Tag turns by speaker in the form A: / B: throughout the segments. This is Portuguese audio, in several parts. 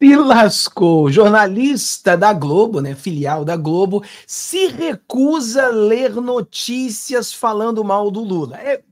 A: se lascou. Jornalista da Globo, né, filial da Globo, se recusa a ler notícias falando mal do Lula. É,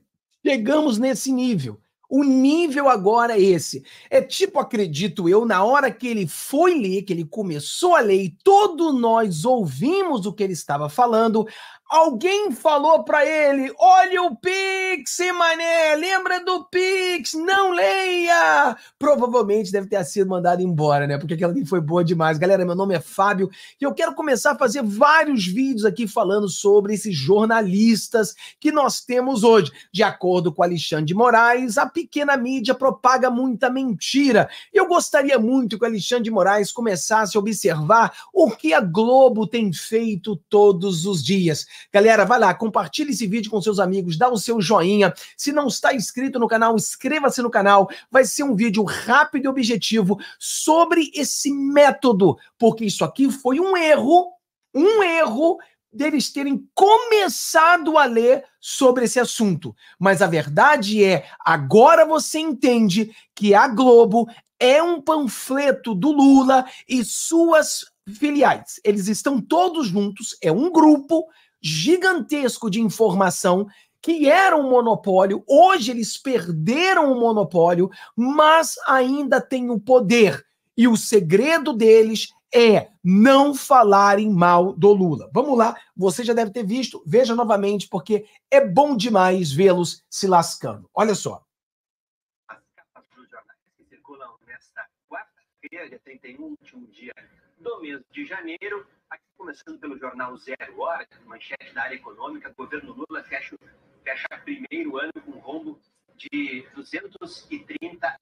A: chegamos nesse nível. O nível agora é esse. É tipo, acredito eu, na hora que ele foi ler, que ele começou a ler e todos nós ouvimos o que ele estava falando, Alguém falou para ele: olha o Pix, mané, lembra do Pix, não leia! Provavelmente deve ter sido mandado embora, né? Porque aquela ali foi boa demais. Galera, meu nome é Fábio e eu quero começar a fazer vários vídeos aqui falando sobre esses jornalistas que nós temos hoje. De acordo com Alexandre de Moraes, a pequena mídia propaga muita mentira. Eu gostaria muito que o Alexandre de Moraes começasse a observar o que a Globo tem feito todos os dias. Galera, vai lá, compartilhe esse vídeo com seus amigos, dá o seu joinha. Se não está inscrito no canal, inscreva-se no canal. Vai ser um vídeo rápido e objetivo sobre esse método, porque isso aqui foi um erro, um erro deles terem começado a ler sobre esse assunto. Mas a verdade é, agora você entende que a Globo é um panfleto do Lula e suas filiais. Eles estão todos juntos, é um grupo gigantesco de informação que era um monopólio. Hoje eles perderam o monopólio, mas ainda têm o poder. E o segredo deles é não falarem mal do Lula. Vamos lá, você já deve ter visto, veja novamente, porque é bom demais vê-los se lascando. Olha só. As capas dos jornais que circulam nesta quarta-feira, 31, último dia do mês de janeiro, Aqui começando pelo jornal Zero Hora, manchete da área econômica, governo Lula fecha, fecha primeiro ano com rombo de 230.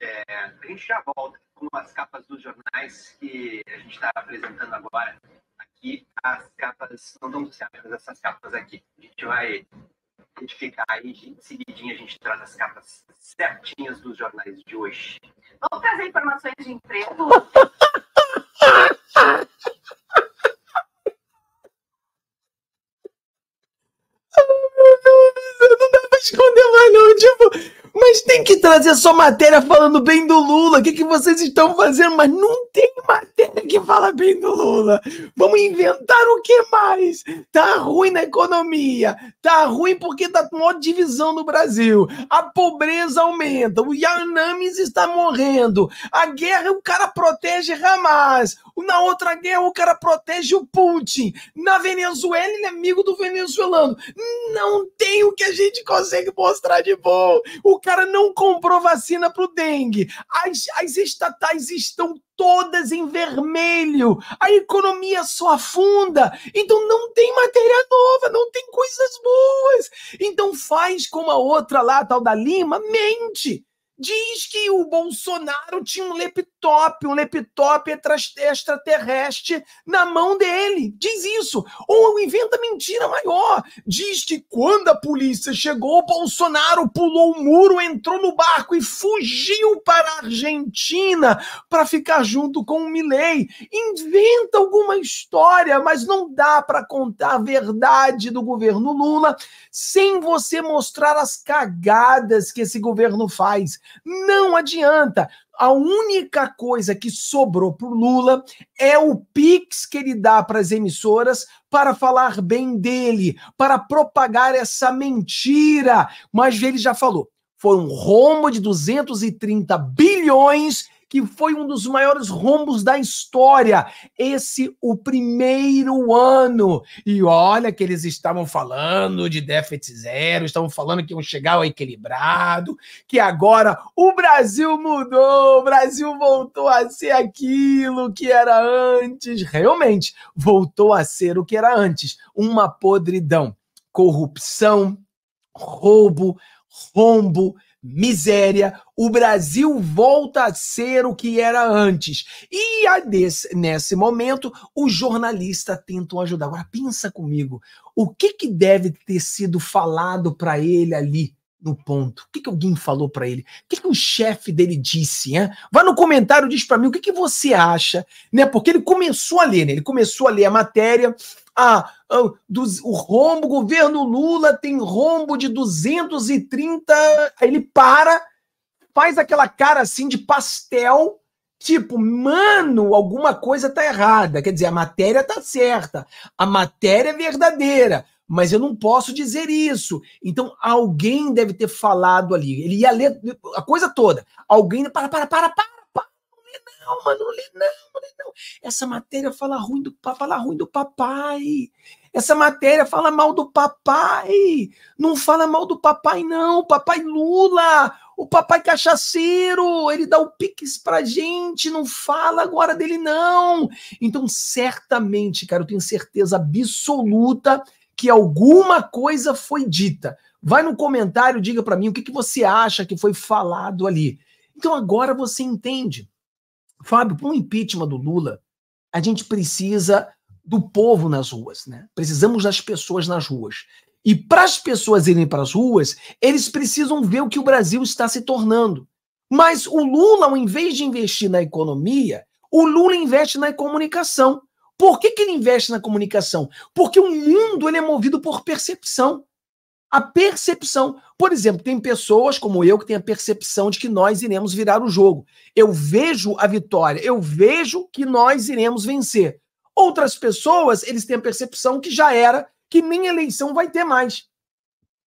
A: É, a gente já volta com as capas dos jornais que a gente está apresentando agora. Aqui, as capas, não estão associadas essas capas aqui. A gente vai identificar aí, em seguidinha a gente traz as capas certinhas dos jornais de hoje.
B: Vamos trazer informações de emprego
A: não dá pra esconder mais, não. Tipo, mas tem que trazer só matéria falando bem do Lula. O que, que vocês estão fazendo? Mas não tem que fala bem do Lula. Vamos inventar o que mais? Tá ruim na economia. Tá ruim porque tá com uma divisão no Brasil. A pobreza aumenta. O Yanamis está morrendo. A guerra, o cara protege Hamas. Na outra guerra, o cara protege o Putin. Na Venezuela, ele é amigo do venezuelano. Não tem o que a gente consegue mostrar de bom. O cara não comprou vacina para o dengue. As, as estatais estão todas em vermelho. A economia só afunda. Então não tem matéria nova, não tem coisas boas. Então faz como a outra lá, a tal da Lima, mente. Diz que o Bolsonaro tinha um laptop, um laptop extraterrestre na mão dele. Diz isso. Ou inventa mentira maior. Diz que quando a polícia chegou, o Bolsonaro pulou o muro, entrou no barco e fugiu para a Argentina para ficar junto com o Milley. Inventa alguma história, mas não dá para contar a verdade do governo Lula sem você mostrar as cagadas que esse governo faz. Não adianta. A única coisa que sobrou para o Lula é o Pix que ele dá para as emissoras para falar bem dele, para propagar essa mentira. Mas ele já falou: foi um rombo de 230 bilhões que foi um dos maiores rombos da história. Esse o primeiro ano. E olha que eles estavam falando de déficit zero, estavam falando que iam chegar ao equilibrado, que agora o Brasil mudou, o Brasil voltou a ser aquilo que era antes. Realmente, voltou a ser o que era antes, uma podridão, corrupção, roubo, rombo, miséria, o Brasil volta a ser o que era antes. E desse, nesse momento, os jornalistas tentam ajudar. Agora, pensa comigo, o que, que deve ter sido falado para ele ali? no ponto. O que, que alguém falou para ele? O que, que o chefe dele disse? Hein? Vá no comentário, diz para mim o que, que você acha, né? Porque ele começou a ler, né? Ele começou a ler a matéria. Ah, ah dos, o rombo, o governo Lula tem rombo de 230. Aí ele para faz aquela cara assim de pastel, tipo, mano, alguma coisa tá errada. Quer dizer, a matéria tá certa, a matéria é verdadeira, mas eu não posso dizer isso. Então, alguém deve ter falado ali. Ele ia ler a coisa toda. Alguém. Para, para, para, para, não, mano. Não lê, não, não lê, não. Essa matéria fala ruim do, fala ruim do papai. Essa matéria fala mal do papai. Não fala mal do papai, não. Papai Lula. O papai cachaceiro, ele dá o pix pra gente, não fala agora dele, não. Então, certamente, cara, eu tenho certeza absoluta que alguma coisa foi dita. Vai no comentário, diga para mim o que, que você acha que foi falado ali. Então agora você entende. Fábio, para um impeachment do Lula, a gente precisa do povo nas ruas, né? Precisamos das pessoas nas ruas. E para as pessoas irem para as ruas, eles precisam ver o que o Brasil está se tornando. Mas o Lula, ao invés de investir na economia, o Lula investe na comunicação. Por que, que ele investe na comunicação? Porque o mundo ele é movido por percepção. A percepção. Por exemplo, tem pessoas como eu que têm a percepção de que nós iremos virar o jogo. Eu vejo a vitória, eu vejo que nós iremos vencer. Outras pessoas, eles têm a percepção que já era, que nem eleição vai ter mais.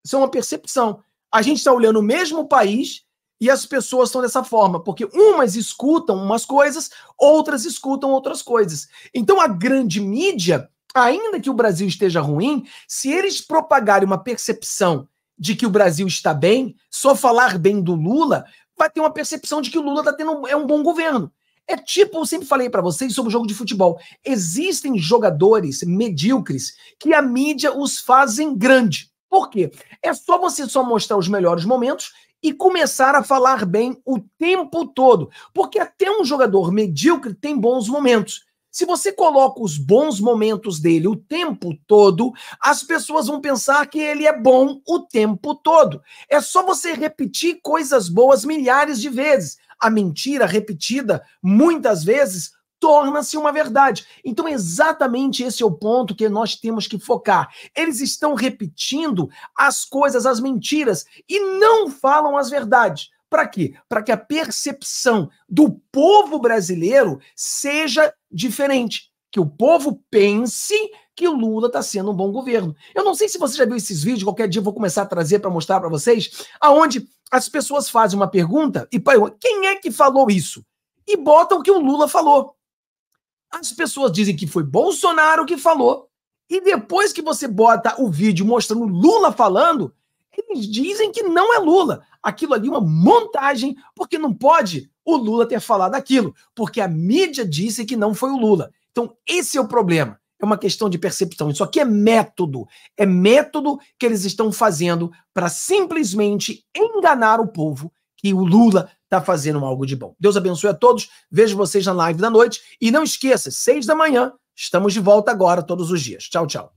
A: Isso é uma percepção. A gente está olhando o mesmo país e as pessoas estão dessa forma, porque umas escutam umas coisas, outras escutam outras coisas. Então a grande mídia, ainda que o Brasil esteja ruim, se eles propagarem uma percepção de que o Brasil está bem, só falar bem do Lula, vai ter uma percepção de que o Lula tá tendo, é um bom governo. É tipo, eu sempre falei para vocês sobre o jogo de futebol. Existem jogadores medíocres que a mídia os fazem grande. Por quê? É só você só mostrar os melhores momentos e começar a falar bem o tempo todo. Porque até um jogador medíocre tem bons momentos. Se você coloca os bons momentos dele o tempo todo, as pessoas vão pensar que ele é bom o tempo todo. É só você repetir coisas boas milhares de vezes. A mentira repetida muitas vezes torna-se uma verdade. Então, exatamente esse é o ponto que nós temos que focar. Eles estão repetindo as coisas, as mentiras, e não falam as verdades. Para quê? Para que a percepção do povo brasileiro seja diferente. Que o povo pense que Lula está sendo um bom governo. Eu não sei se você já viu esses vídeos, qualquer dia eu vou começar a trazer para mostrar para vocês, aonde as pessoas fazem uma pergunta e quem é que falou isso? E botam o que o Lula falou. As pessoas dizem que foi Bolsonaro que falou. E depois que você bota o vídeo mostrando Lula falando, eles dizem que não é Lula. Aquilo ali é uma montagem, porque não pode o Lula ter falado aquilo, porque a mídia disse que não foi o Lula. Então, esse é o problema. É uma questão de percepção. Isso aqui é método. É método que eles estão fazendo para simplesmente enganar o povo que o Lula está fazendo algo de bom. Deus abençoe a todos. Vejo vocês na live da noite. E não esqueça, seis da manhã, estamos de volta agora todos os dias. Tchau, tchau.